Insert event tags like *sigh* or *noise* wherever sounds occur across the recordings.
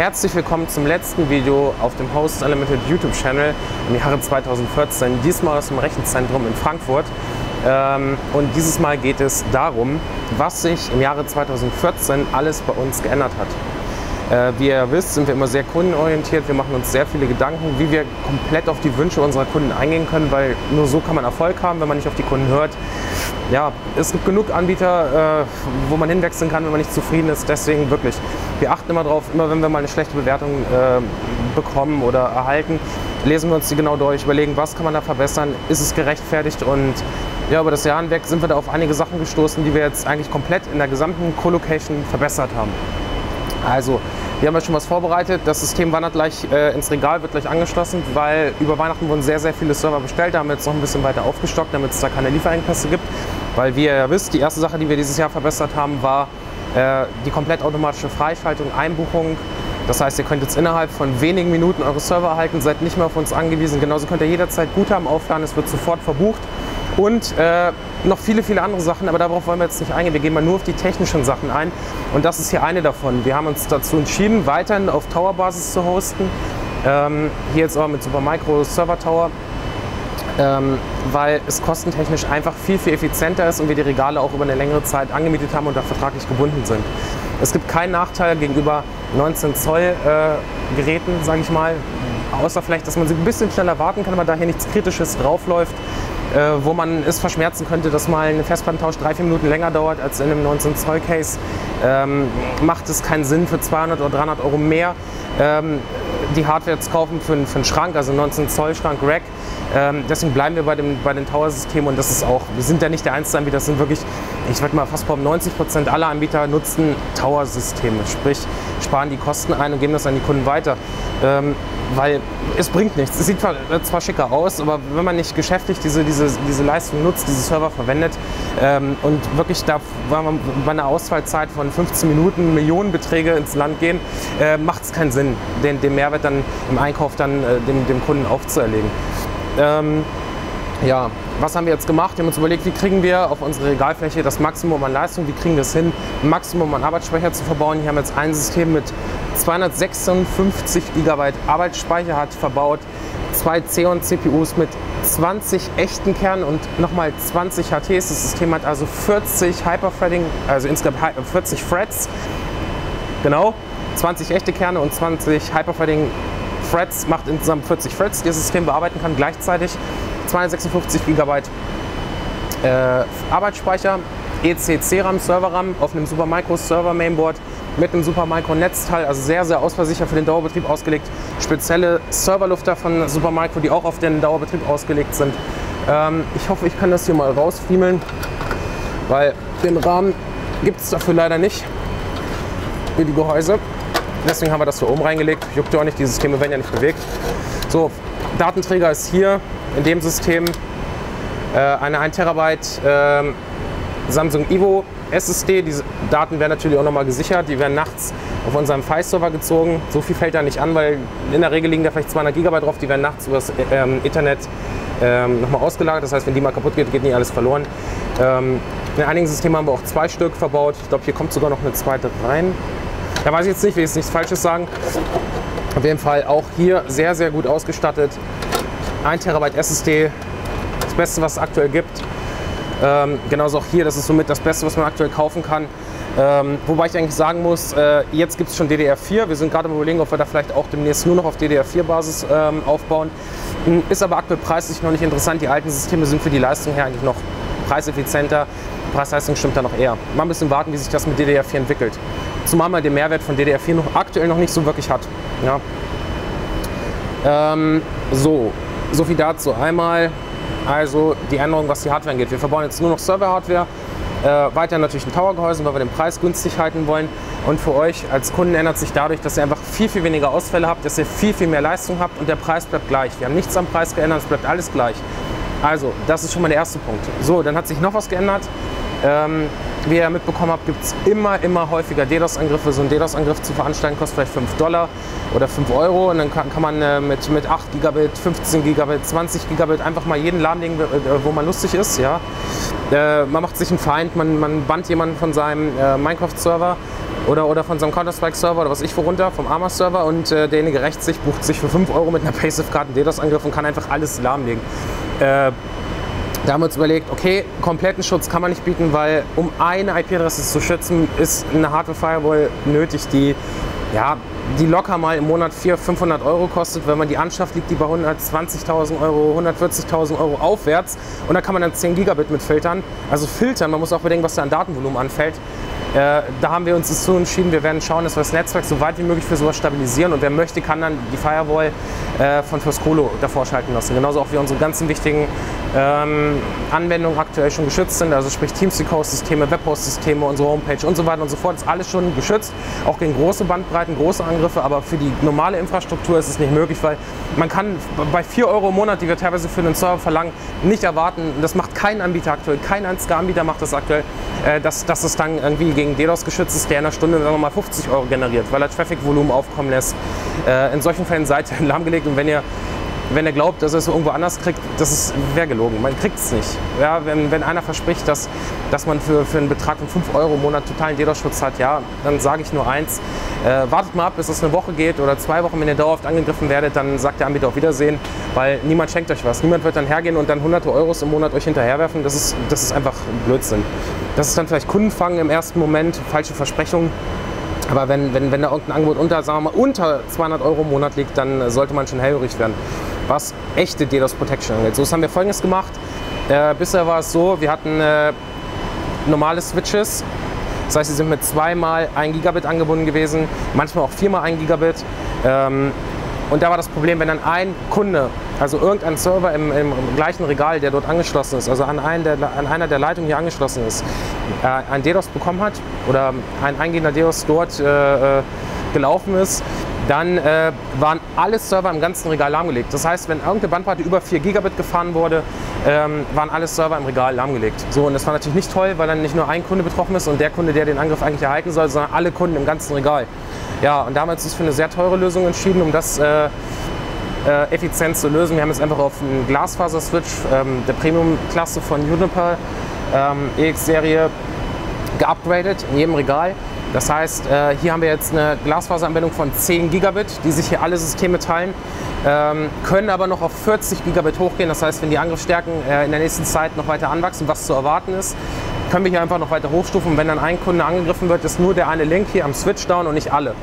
herzlich willkommen zum letzten Video auf dem Host Unlimited YouTube Channel im Jahre 2014, diesmal aus dem Rechenzentrum in Frankfurt. Ähm, und dieses Mal geht es darum, was sich im Jahre 2014 alles bei uns geändert hat. Äh, wie ihr wisst, sind wir immer sehr kundenorientiert. Wir machen uns sehr viele Gedanken, wie wir komplett auf die Wünsche unserer Kunden eingehen können, weil nur so kann man Erfolg haben, wenn man nicht auf die Kunden hört. Ja, es gibt genug Anbieter, äh, wo man hinwechseln kann, wenn man nicht zufrieden ist. Deswegen wirklich, wir achten immer drauf, immer wenn wir mal eine schlechte Bewertung äh, bekommen oder erhalten, lesen wir uns die genau durch, überlegen, was kann man da verbessern, ist es gerechtfertigt und ja, über das Jahr hinweg sind wir da auf einige Sachen gestoßen, die wir jetzt eigentlich komplett in der gesamten Co-Location verbessert haben. Also, wir haben ja schon was vorbereitet. Das System wandert gleich äh, ins Regal, wird gleich angeschlossen, weil über Weihnachten wurden sehr, sehr viele Server bestellt. Da haben wir jetzt noch ein bisschen weiter aufgestockt, damit es da keine Lieferengpässe gibt. Weil, wie ihr ja wisst, die erste Sache, die wir dieses Jahr verbessert haben, war äh, die komplett automatische Freischaltung, Einbuchung. Das heißt, ihr könnt jetzt innerhalb von wenigen Minuten eure Server erhalten, seid nicht mehr auf uns angewiesen. Genauso könnt ihr jederzeit Guthaben aufladen, es wird sofort verbucht. Und äh, noch viele, viele andere Sachen, aber darauf wollen wir jetzt nicht eingehen. Wir gehen mal nur auf die technischen Sachen ein und das ist hier eine davon. Wir haben uns dazu entschieden, weiterhin auf Tower-Basis zu hosten. Ähm, hier jetzt aber mit Supermicro Server Tower, ähm, weil es kostentechnisch einfach viel, viel effizienter ist und wir die Regale auch über eine längere Zeit angemietet haben und da vertraglich gebunden sind. Es gibt keinen Nachteil gegenüber 19 Zoll äh, Geräten, sage ich mal, außer vielleicht, dass man sie ein bisschen schneller warten kann, weil da hier nichts Kritisches draufläuft äh, wo man es verschmerzen könnte, dass mal ein Festplattentausch drei, vier Minuten länger dauert als in einem 19 Zoll Case, ähm, macht es keinen Sinn für 200 oder 300 Euro mehr ähm, die Hardware zu kaufen für, für einen Schrank, also 19 Zoll Schrank Rack. Ähm, deswegen bleiben wir bei, dem, bei den Tower-Systemen und das ist auch, wir sind ja nicht der einzige das sind wirklich, ich würde mal fast behaupten, 90 Prozent aller Anbieter nutzen Tower-Systeme, sprich sparen die Kosten ein und geben das an die Kunden weiter. Ähm, weil es bringt nichts. Es sieht zwar schicker aus, aber wenn man nicht geschäftlich diese, diese, diese Leistung nutzt, diese Server verwendet ähm, und wirklich da bei einer Ausfallzeit von 15 Minuten Millionenbeträge ins Land gehen, äh, macht es keinen Sinn, den, den Mehrwert dann im Einkauf dann äh, dem, dem Kunden aufzuerlegen. Ähm, ja, was haben wir jetzt gemacht? Wir haben uns überlegt, wie kriegen wir auf unsere Regalfläche das Maximum an Leistung, wie kriegen wir es hin, Maximum an Arbeitsspeicher zu verbauen. Hier haben wir jetzt ein System mit 256 GB Arbeitsspeicher hat verbaut, zwei Xeon CPUs mit 20 echten Kernen und nochmal 20 HTs. Das System hat also 40 Hyperthreading, also insgesamt 40 Threads. Genau, 20 echte Kerne und 20 Hyperthreading Threads macht insgesamt 40 Threads, die das System bearbeiten kann gleichzeitig. 256 GB äh, Arbeitsspeicher, ECC RAM, Server RAM auf einem Supermicro Server Mainboard mit einem Supermicro Netzteil, also sehr, sehr ausfallsicher für den Dauerbetrieb ausgelegt. Spezielle Serverlufter von Supermicro, die auch auf den Dauerbetrieb ausgelegt sind. Ähm, ich hoffe, ich kann das hier mal rausfriemeln, weil den Rahmen gibt es dafür leider nicht für die Gehäuse. Deswegen haben wir das hier oben reingelegt. Juckt ja auch nicht, die Systeme werden ja nicht bewegt. So, Datenträger ist hier in dem System äh, eine 1 Terabyte äh, Samsung Evo SSD. Diese Daten werden natürlich auch nochmal gesichert. Die werden nachts auf unserem File-Server gezogen. So viel fällt da nicht an, weil in der Regel liegen da vielleicht 200 GB drauf. Die werden nachts übers ähm, Internet ähm, nochmal ausgelagert. Das heißt, wenn die mal kaputt geht, geht nicht alles verloren. Ähm, in einigen Systemen haben wir auch zwei Stück verbaut. Ich glaube, hier kommt sogar noch eine zweite rein. Da weiß ich jetzt nicht, will ich jetzt nichts Falsches sagen. Auf jeden Fall auch hier sehr, sehr gut ausgestattet. 1 Terabyte SSD, das Beste, was es aktuell gibt. Ähm, genauso auch hier, das ist somit das Beste, was man aktuell kaufen kann. Ähm, wobei ich eigentlich sagen muss, äh, jetzt gibt es schon DDR4. Wir sind gerade am überlegen, ob wir da vielleicht auch demnächst nur noch auf DDR4-Basis ähm, aufbauen. Hm, ist aber aktuell preislich noch nicht interessant. Die alten Systeme sind für die Leistung her eigentlich noch preiseffizienter. Preis-Leistung stimmt da noch eher. Mal ein bisschen warten, wie sich das mit DDR4 entwickelt. Zumal man den Mehrwert von DDR4 noch aktuell noch nicht so wirklich hat. Ja. Ähm, so, so viel dazu. Einmal also die Änderung, was die Hardware angeht. Wir verbauen jetzt nur noch Server-Hardware. Äh, weiter natürlich ein Tower-Gehäuse, weil wir den Preis günstig halten wollen. Und für euch als Kunden ändert sich dadurch, dass ihr einfach viel, viel weniger Ausfälle habt, dass ihr viel, viel mehr Leistung habt und der Preis bleibt gleich. Wir haben nichts am Preis geändert, es bleibt alles gleich. Also, das ist schon mal der erste Punkt. So, dann hat sich noch was geändert. Ähm, wie ihr mitbekommen habt, gibt es immer, immer häufiger DDoS-Angriffe. So ein DDoS-Angriff zu veranstalten kostet vielleicht 5 Dollar oder 5 Euro. Und dann kann, kann man äh, mit, mit 8 Gigabit, 15 Gigabit, 20 Gigabit einfach mal jeden lahmlegen, äh, wo man lustig ist. Ja? Äh, man macht sich einen Feind, man, man bannt jemanden von seinem äh, Minecraft-Server oder, oder von so einem Counter-Strike-Server oder was ich wo runter, vom Arma-Server und äh, derjenige rächt sich, bucht sich für 5 Euro mit einer Passive-Card einen DDoS-Angriff und kann einfach alles lahmlegen. Äh, da haben wir uns überlegt, okay, kompletten Schutz kann man nicht bieten, weil um eine IP-Adresse zu schützen, ist eine Hardware-Firewall nötig, die ja, die locker mal im Monat 400, 500 Euro kostet. Wenn man die anschafft, liegt die bei 120.000 Euro, 140.000 Euro aufwärts. Und da kann man dann 10 Gigabit mit filtern. Also filtern, man muss auch bedenken, was da an Datenvolumen anfällt. Äh, da haben wir uns dazu entschieden, wir werden schauen, dass wir das Netzwerk so weit wie möglich für sowas stabilisieren und wer möchte, kann dann die Firewall äh, von Foscolo davor schalten lassen. Genauso auch wie unsere ganzen wichtigen ähm, Anwendungen aktuell schon geschützt sind, also sprich Teamspeak-Host-Systeme, Web-Host-Systeme, unsere Homepage und so weiter und so fort, ist alles schon geschützt, auch gegen große Bandbreiten, große Angriffe, aber für die normale Infrastruktur ist es nicht möglich, weil man kann bei 4 Euro im Monat, die wir teilweise für einen Server verlangen, nicht erwarten, das macht kein Anbieter aktuell, kein einziger Anbieter macht das aktuell, äh, dass, dass es dann irgendwie gegen DDoS geschützt ist, der in einer Stunde sagen wir mal 50 Euro generiert, weil er Traffic-Volumen aufkommen lässt. Äh, in solchen Fällen seid ihr *laughs* lahmgelegt und wenn ihr wenn er glaubt, dass er es irgendwo anders kriegt, das wäre gelogen. Man kriegt es nicht. Ja, wenn, wenn einer verspricht, dass, dass man für, für einen Betrag von 5 Euro im Monat totalen DDoS-Schutz hat, ja, dann sage ich nur eins. Äh, wartet mal ab, bis es eine Woche geht oder zwei Wochen, wenn ihr dauerhaft angegriffen werdet, dann sagt der Anbieter auf Wiedersehen, weil niemand schenkt euch was. Niemand wird dann hergehen und dann hunderte Euros im Monat euch hinterherwerfen. Das ist, das ist einfach Blödsinn. Das ist dann vielleicht Kundenfangen im ersten Moment, falsche Versprechungen. Aber wenn, wenn, wenn da irgendein Angebot unter, sagen wir mal, unter 200 Euro im Monat liegt, dann sollte man schon hellhörig werden was echte DDoS Protection angeht. So haben wir folgendes gemacht. Äh, bisher war es so, wir hatten äh, normale Switches. Das heißt, sie sind mit zweimal 1 Gigabit angebunden gewesen, manchmal auch viermal 1 Gigabit. Ähm, und da war das Problem, wenn dann ein Kunde, also irgendein Server im, im gleichen Regal, der dort angeschlossen ist, also an, der, an einer der Leitungen hier angeschlossen ist, äh, ein DDoS bekommen hat oder ein eingehender DDoS dort äh, äh gelaufen ist, dann äh, waren alle Server im ganzen Regal lahmgelegt. Das heißt, wenn irgendeine Bandbreite über 4 Gigabit gefahren wurde, ähm, waren alle Server im Regal lahmgelegt. So, und das war natürlich nicht toll, weil dann nicht nur ein Kunde betroffen ist und der Kunde, der den Angriff eigentlich erhalten soll, sondern alle Kunden im ganzen Regal. Ja, und damals ist für eine sehr teure Lösung entschieden, um das äh, äh, effizient zu lösen. Wir haben jetzt einfach auf einen Glasfaser-Switch ähm, der Premium-Klasse von Juniper ähm, EX-Serie geupgradet in jedem Regal. Das heißt, äh, hier haben wir jetzt eine Glasfaseranbindung von 10 Gigabit, die sich hier alle Systeme teilen, ähm, können aber noch auf 40 Gigabit hochgehen. Das heißt, wenn die Angriffsstärken äh, in der nächsten Zeit noch weiter anwachsen, was zu erwarten ist, können wir hier einfach noch weiter hochstufen. Und wenn dann ein Kunde angegriffen wird, ist nur der eine Link hier am Switch down und nicht alle.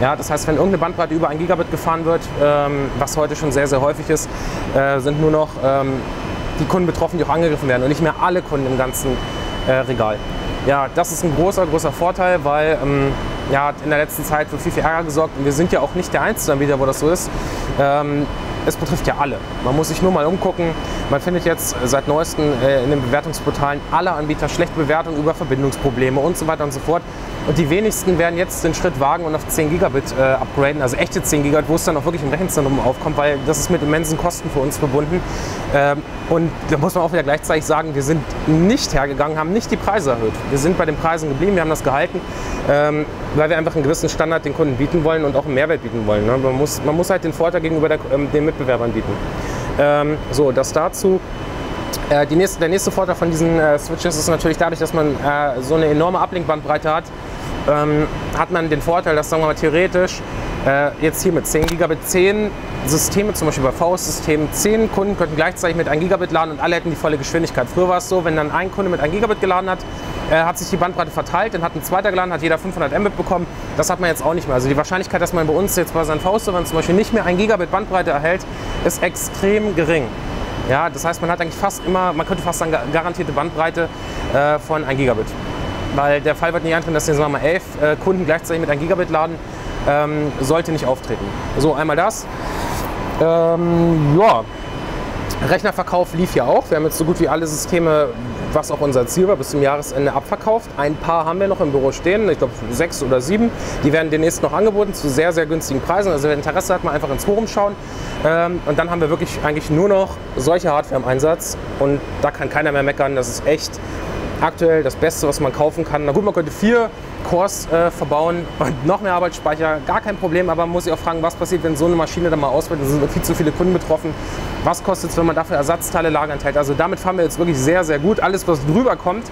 Ja, das heißt, wenn irgendeine Bandbreite über 1 Gigabit gefahren wird, ähm, was heute schon sehr, sehr häufig ist, äh, sind nur noch ähm, die Kunden betroffen, die auch angegriffen werden und nicht mehr alle Kunden im ganzen Regal. Ja, das ist ein großer, großer Vorteil, weil ähm, ja, hat in der letzten Zeit für viel, viel Ärger gesorgt und wir sind ja auch nicht der einzige Anbieter, wo das so ist. Ähm, es betrifft ja alle. Man muss sich nur mal umgucken. Man findet jetzt seit neuestem äh, in den Bewertungsportalen alle Anbieter schlechte Bewertungen über Verbindungsprobleme und so weiter und so fort. Und die wenigsten werden jetzt den Schritt wagen und auf 10 Gigabit äh, upgraden, also echte 10 Gigabit, wo es dann auch wirklich im Rechenzentrum aufkommt, weil das ist mit immensen Kosten für uns verbunden. Ähm, und da muss man auch wieder gleichzeitig sagen, wir sind nicht hergegangen, haben nicht die Preise erhöht. Wir sind bei den Preisen geblieben, wir haben das gehalten, ähm, weil wir einfach einen gewissen Standard den Kunden bieten wollen und auch einen Mehrwert bieten wollen. Ne? Man, muss, man muss halt den Vorteil gegenüber der, ähm, den Mitbewerbern bieten. Ähm, so, das dazu. Äh, nächste, der nächste Vorteil von diesen äh, Switches ist natürlich dadurch, dass man äh, so eine enorme Ablenkbandbreite hat, ähm, hat man den Vorteil, dass sagen wir mal theoretisch äh, jetzt hier mit 10 Gigabit 10 Systeme, zum Beispiel bei VS-Systemen, 10 Kunden könnten gleichzeitig mit 1 Gigabit laden und alle hätten die volle Geschwindigkeit. Früher war es so, wenn dann ein Kunde mit 1 Gigabit geladen hat, äh, hat sich die Bandbreite verteilt, dann hat ein zweiter geladen, hat jeder 500 Mbit bekommen. Das hat man jetzt auch nicht mehr. Also die Wahrscheinlichkeit, dass man bei uns jetzt bei seinen VS-Servern zum Beispiel nicht mehr 1 Gigabit Bandbreite erhält, ist extrem gering. Ja, das heißt, man hat eigentlich fast immer, man könnte fast sagen, garantierte Bandbreite äh, von 1 Gigabit weil der Fall wird nicht eintreten, dass hier sagen wir mal elf äh, Kunden gleichzeitig mit 1 Gigabit laden, ähm, sollte nicht auftreten. So, einmal das. Ähm, ja, Rechnerverkauf lief ja auch. Wir haben jetzt so gut wie alle Systeme, was auch unser Ziel war, bis zum Jahresende abverkauft. Ein paar haben wir noch im Büro stehen, ich glaube sechs oder sieben. Die werden demnächst noch angeboten zu sehr, sehr günstigen Preisen. Also wer Interesse hat, mal einfach ins Forum schauen. Ähm, und dann haben wir wirklich eigentlich nur noch solche Hardware im Einsatz. Und da kann keiner mehr meckern. Das ist echt aktuell das Beste, was man kaufen kann. Na gut, man könnte vier Cores äh, verbauen und noch mehr Arbeitsspeicher, gar kein Problem, aber man muss sich auch fragen, was passiert, wenn so eine Maschine dann mal ausfällt, da sind viel zu viele Kunden betroffen. Was kostet es, wenn man dafür Ersatzteile lagern enthält? Also damit fahren wir jetzt wirklich sehr, sehr gut. Alles, was drüber kommt,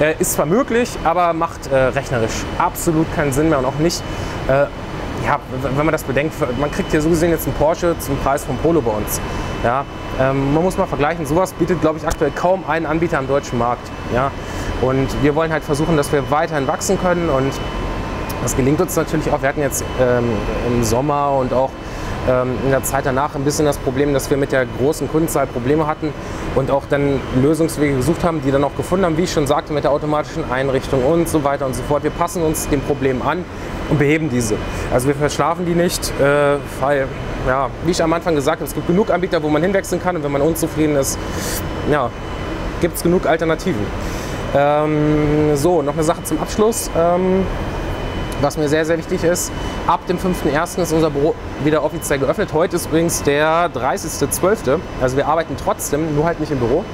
Äh, ist zwar möglich, aber macht äh, rechnerisch absolut keinen Sinn mehr und auch nicht, äh, ja, wenn man das bedenkt, man kriegt hier so gesehen jetzt einen Porsche zum Preis von Polo bei uns. Ja, ähm, man muss mal vergleichen, sowas bietet, glaube ich, aktuell kaum ein Anbieter am deutschen Markt. Ja, und wir wollen halt versuchen, dass wir weiterhin wachsen können und das gelingt uns natürlich auch. Wir hatten jetzt ähm, im Sommer und auch in der Zeit danach ein bisschen das Problem, dass wir mit der großen Kundenzahl Probleme hatten und auch dann Lösungswege gesucht haben, die dann auch gefunden haben, wie ich schon sagte, mit der automatischen Einrichtung und so weiter und so fort. Wir passen uns dem Problem an und beheben diese. Also wir verschlafen die nicht, äh, weil, ja, wie ich am Anfang gesagt habe, es gibt genug Anbieter, wo man hinwechseln kann und wenn man unzufrieden ist, ja, gibt es genug Alternativen. Ähm, so, noch eine Sache zum Abschluss. Ähm, was mir sehr, sehr wichtig ist, ab dem 5.1. ist unser Büro wieder offiziell geöffnet. Heute ist übrigens der 30.12. Also wir arbeiten trotzdem, nur halt nicht im Büro.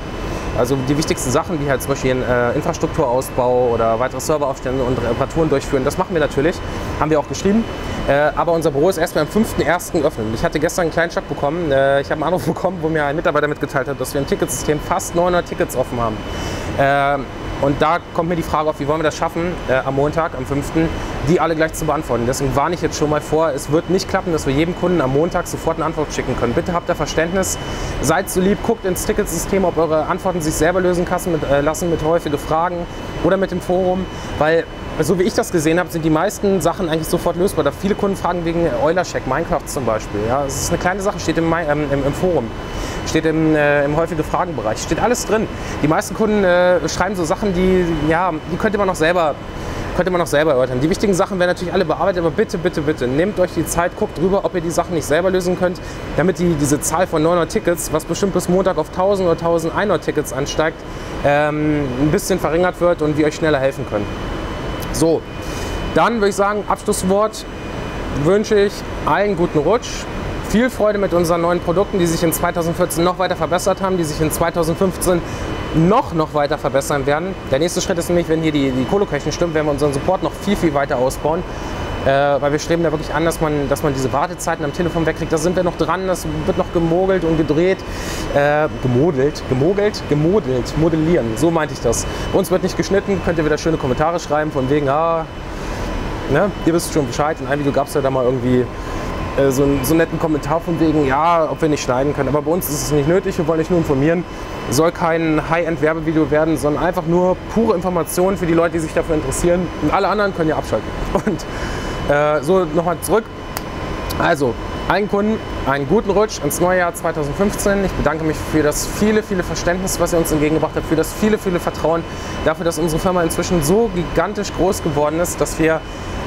Also die wichtigsten Sachen, wie halt zum Beispiel äh, Infrastrukturausbau oder weitere Serveraufstände und Reparaturen durchführen, das machen wir natürlich. Haben wir auch geschrieben. Äh, aber unser Büro ist erst am 5.1. geöffnet. Ich hatte gestern einen kleinen Schock bekommen. Äh, ich habe einen Anruf *laughs* bekommen, wo mir ein Mitarbeiter mitgeteilt hat, dass wir im Ticketsystem fast 900 Tickets offen haben. Und da kommt mir die Frage auf, wie wollen wir das schaffen, äh, am Montag, am 5., die alle gleich zu beantworten. Deswegen warne ich jetzt schon mal vor, es wird nicht klappen, dass wir jedem Kunden am Montag sofort eine Antwort schicken können. Bitte habt da Verständnis, seid so lieb, guckt ins Ticketsystem, ob eure Antworten sich selber lösen lassen mit, äh, lassen mit häufigen Fragen oder mit dem Forum, weil so wie ich das gesehen habe, sind die meisten Sachen eigentlich sofort lösbar. Da viele Kunden fragen wegen Euler-Check, Minecraft zum Beispiel. Ja, es ist eine kleine Sache, steht im, ähm, im, im Forum, steht im, äh, im häufige Fragenbereich, steht alles drin. Die meisten Kunden äh, schreiben so Sachen, die, ja, die könnte man noch selber könnte man noch selber erörtern. Die wichtigen Sachen werden natürlich alle bearbeitet, aber bitte, bitte, bitte, nehmt euch die Zeit, guckt drüber, ob ihr die Sachen nicht selber lösen könnt, damit die, diese Zahl von 900 Tickets, was bestimmt bis Montag auf 1000 oder 1100 Tickets ansteigt, ähm, ein bisschen verringert wird und wir euch schneller helfen können. So, dann würde ich sagen, Abschlusswort wünsche ich allen guten Rutsch. Viel Freude mit unseren neuen Produkten, die sich in 2014 noch weiter verbessert haben, die sich in 2015 noch, noch weiter verbessern werden. Der nächste Schritt ist nämlich, wenn hier die, die Colocation stimmt, werden wir unseren Support noch viel, viel weiter ausbauen. Äh, weil wir streben da wirklich an, dass man, dass man diese Wartezeiten am Telefon wegkriegt. Da sind wir noch dran, das wird noch gemogelt und gedreht. Äh, gemodelt, gemogelt, gemodelt, modellieren, so meinte ich das. Bei uns wird nicht geschnitten, könnt ihr wieder schöne Kommentare schreiben von wegen, ah, ne, ihr wisst schon Bescheid. In einem Video gab es ja da mal irgendwie äh, so, einen, so einen netten Kommentar von wegen, ja, ob wir nicht schneiden können. Aber bei uns ist es nicht nötig, wir wollen euch nur informieren. Soll kein High-End-Werbevideo werden, sondern einfach nur pure Informationen für die Leute, die sich dafür interessieren. Und alle anderen können ja abschalten. *laughs* Und äh, so, nochmal zurück. Also, allen Kunden einen guten Rutsch ins neue Jahr 2015. Ich bedanke mich für das viele, viele Verständnis, was ihr uns entgegengebracht habt, für das viele, viele Vertrauen, dafür, dass unsere Firma inzwischen so gigantisch groß geworden ist, dass wir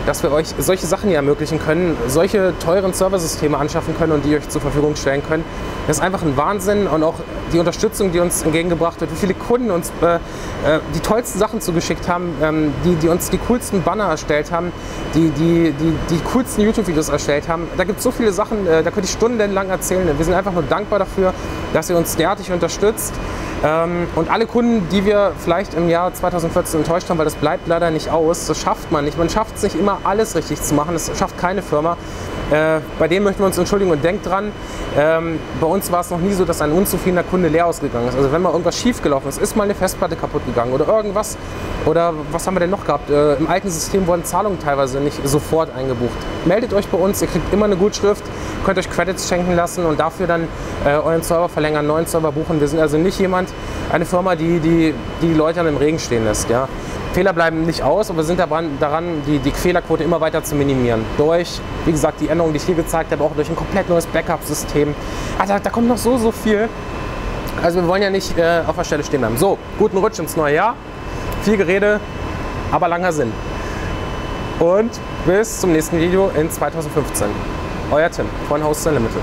dass wir euch solche Sachen hier ermöglichen können, solche teuren Serversysteme anschaffen können und die euch zur Verfügung stellen können. Das ist einfach ein Wahnsinn und auch die Unterstützung, die uns entgegengebracht wird, wie viele Kunden uns äh, äh, die tollsten Sachen zugeschickt haben, ähm, die, die uns die coolsten Banner erstellt haben, die die, die, die coolsten YouTube-Videos erstellt haben. Da gibt es so viele Sachen, äh, da könnte ich stundenlang erzählen. Wir sind einfach nur dankbar dafür, dass ihr uns derartig unterstützt. Ähm, und alle Kunden, die wir vielleicht im Jahr 2014 enttäuscht haben, weil das bleibt leider nicht aus, das schafft man nicht. Man schafft es nicht immer alles richtig zu machen, das schafft keine Firma. Äh, bei dem möchten wir uns entschuldigen und denkt dran, ähm, bei uns war es noch nie so, dass ein unzufriedener Kunde leer ausgegangen ist. Also wenn mal irgendwas schief gelaufen ist, ist mal eine Festplatte kaputt gegangen oder irgendwas. Oder was haben wir denn noch gehabt? Äh, Im alten System wurden Zahlungen teilweise nicht sofort eingebucht. Meldet euch bei uns, ihr kriegt immer eine Gutschrift, könnt euch Credits schenken lassen und dafür dann äh, euren Server verlängern, neuen Server buchen. Wir sind also nicht jemand, eine Firma, die die, die Leute dann im Regen stehen lässt. Ja? Fehler bleiben nicht aus, aber wir sind daran, daran die, die Fehlerquote immer weiter zu minimieren. Durch, wie gesagt, die Änderungen, die ich hier gezeigt habe, auch durch ein komplett neues Backup-System. Also, da kommt noch so, so viel. Also wir wollen ja nicht äh, auf der Stelle stehen bleiben. So, guten Rutsch ins neue Jahr. Viel Gerede, aber langer Sinn. Und bis zum nächsten Video in 2015. Euer Tim von Host Unlimited.